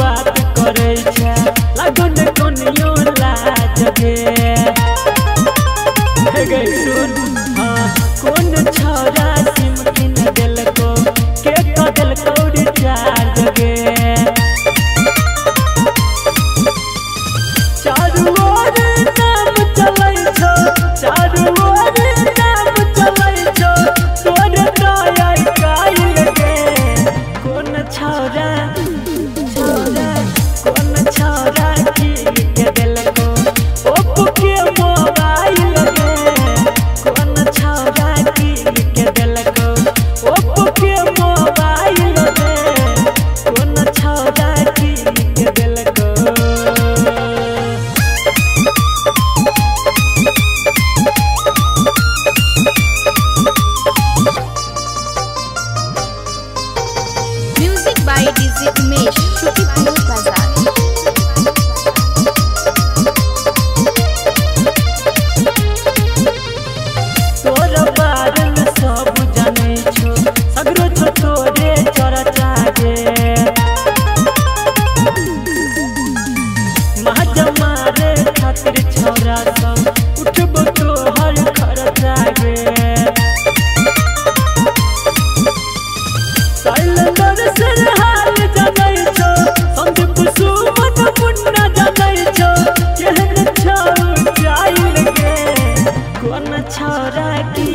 बात करे छोरा छोरा की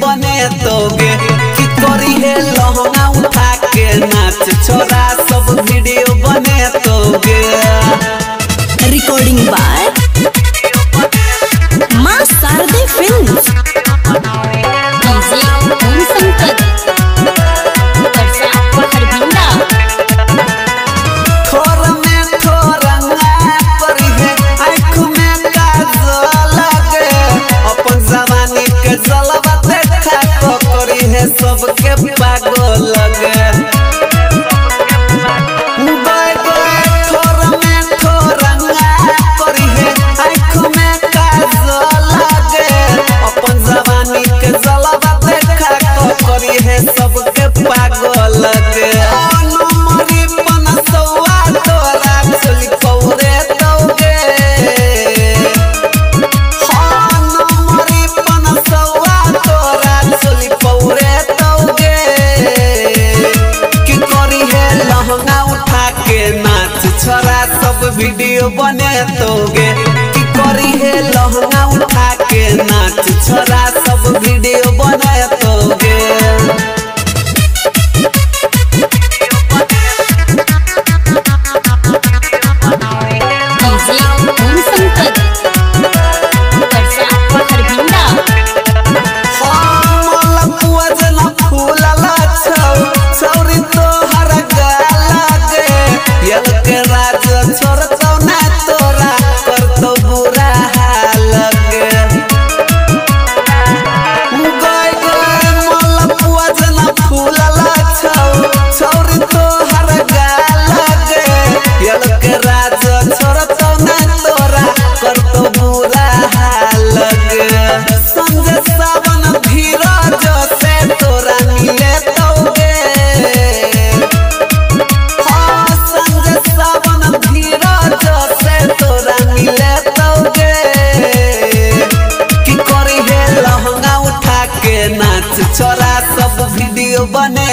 बने तोगे। कि करी है लहंगा उठा के नाच। छोरा सब वीडियो बने तोगे। रिकॉर्डिंग बाय वीडियो बने तोगे की करी है लहंगा उठा के नाच। छोरा सब वीडियो बने तोगे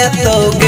तो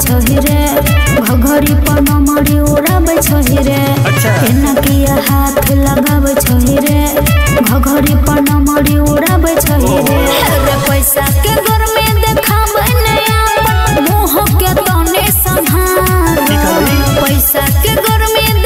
छहि रे घघरी पर नमरी उड़ाबै छहि रे एनकिया हाथ लगाबै छहि रे घघरी पर नमरी उड़ाबै छहि रे रे पैसा के घर में देखाबै नै मुँह के तने संहार। पैसा के घर में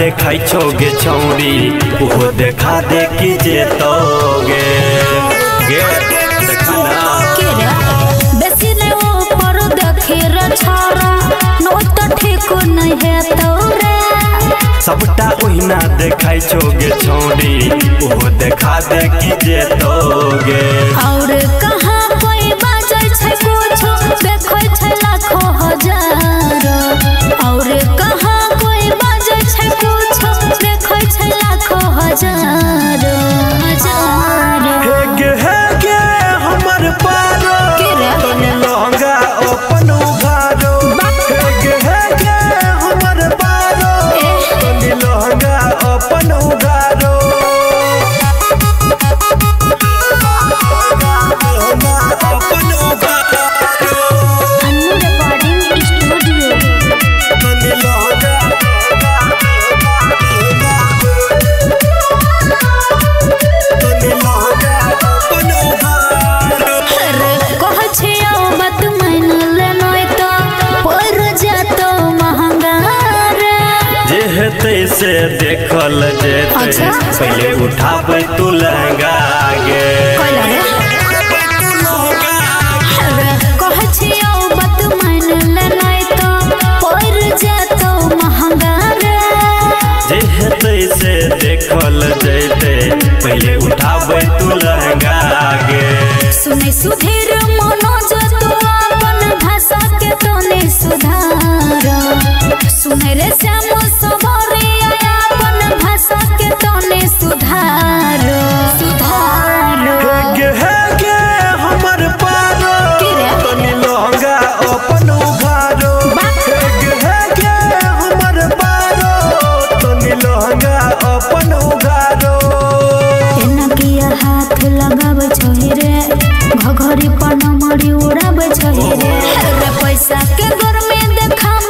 देखाइ छौगे छौरी ओहो देखा दे कि जेतोगे गे देखा ना। बेसी नहीं ऊपर देखे रे छोरा। नहीं तो ठीक नहीं है तोरा। सबटा ओहिना देखाइ छौगे छौरी ओहो देखा दे कि जेतोगे और कहाँ कोई बाजै छै कुछो। देखै छै लाखो हज़ार। और कहाँ से देखल जेतै। अच्छा। पहिले उठाबै तू लहंगा गे से देखल जेतै। पहिले उठाबै तू लहंगा सुनै सुधीर मनोज तू अपन भाषा के तने सुधार। सुनै रे सुधार सुधार। हेगे हेगे हमर पारो। तनी लहंगा अपन उघारो हेगे हेगे हमर पारो। तनी लहंगा अपन उघारो एनकिया हाथ लगाबै छहि रे घघरी पर नमरी उड़ाबै छहि रे रे पैसा के घर में देखाबै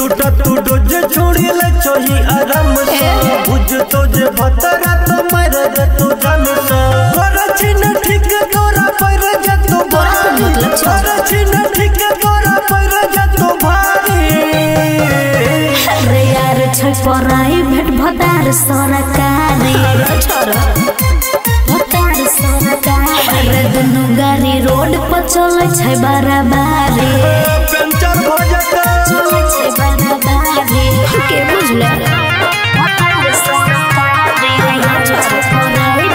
दूटा तू डोज छोड़ी लग छोजी आराम सो। तुझ तो जे भतरा तो मरे दे तो जन सो। छिन ठीक तोरा पर मतलब छिन ठीक तोरा पर भारी अरे यार छै पराई भट भटार सरकारी। भटार सरकारी। अरे दुनू गाड़ी रोड पर चलै छै बराबरी। पंचर के। बुझले भटार सरकारी यार छै पराई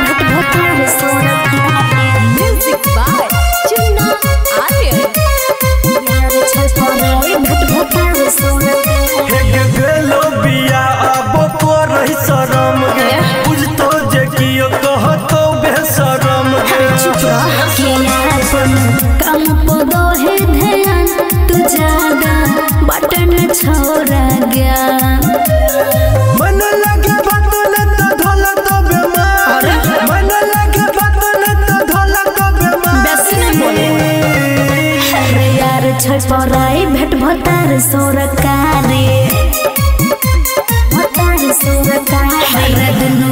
सरकारी भतार सरकारी अरे दुनू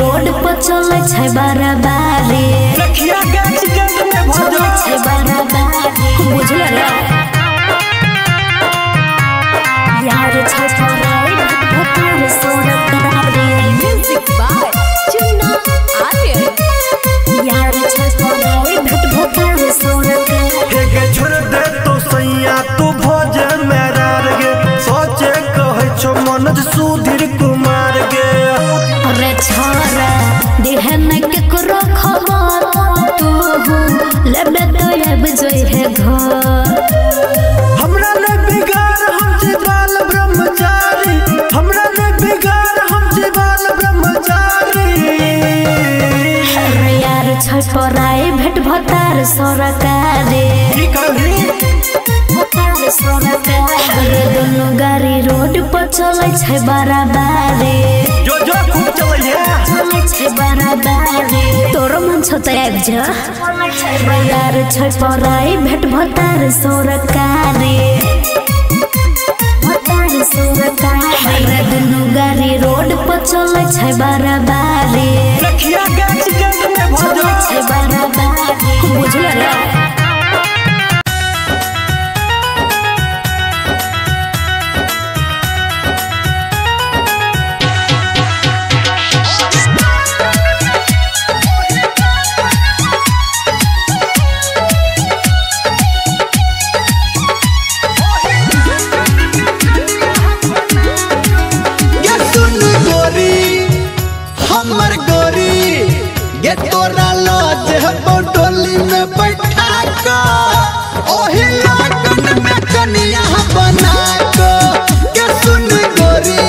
रोड पर चलै छै बराबरी। रखिया गाछ गंद में भजो छै बराबरी। बुझल रे यार छै भेट भतार सरकारी भतार सरकारी भतार सरकारी अरे दुनू गाड़ी रोड पर चलै छै बराबरी। जो जो खूब चलैया चलै छै बराबरी। तोरो मन छौ त आबि जा। अरे यार पराई भेट भतार सरकारी भतार सरकारी अरे गाड़ी रोड पर चलै छै बराबरी। रखिया गाछ बुझल रे तोरा लॉज बोटोली में बैठा का। ओही लगन में कनिया बना को। ये सुन गोरी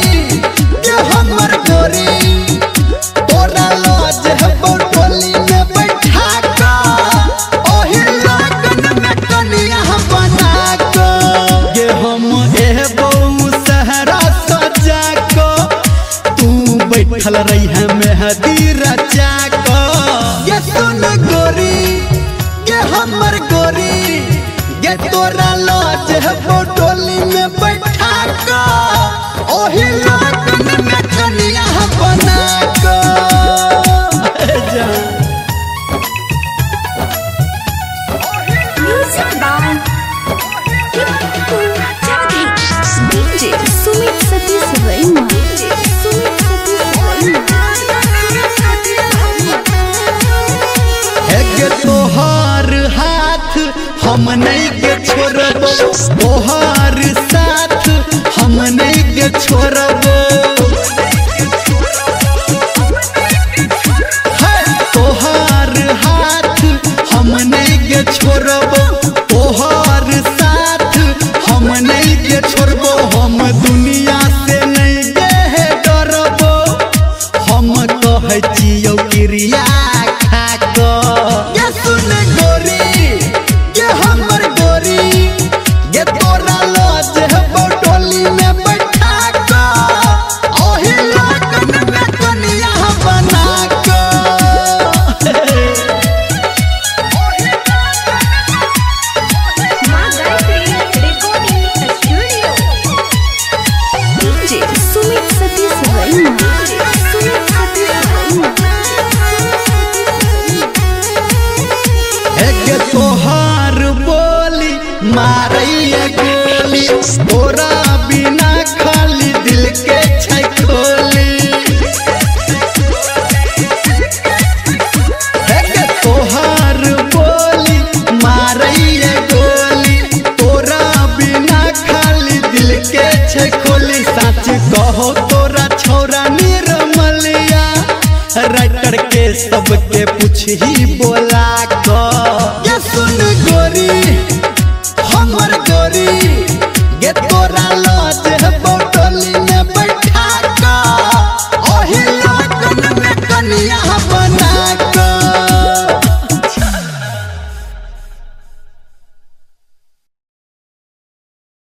ये हमर गोरी। तोरा लॉज बोटोली में बैठा का। ओही लगन में कनिया बना को। ये हम ए बहू सहरा सजा को। तू बैठल रही है